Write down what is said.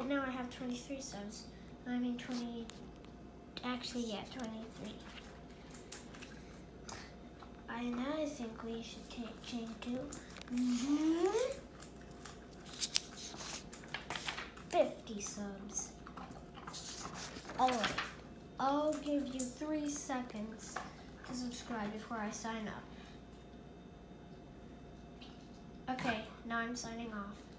right now I have 23 subs. I mean 20, actually yeah, 23. And I think we should take change to mm-hmm, 50 subs. Alright, I'll give you three seconds to subscribe before I sign up. Okay, now I'm signing off.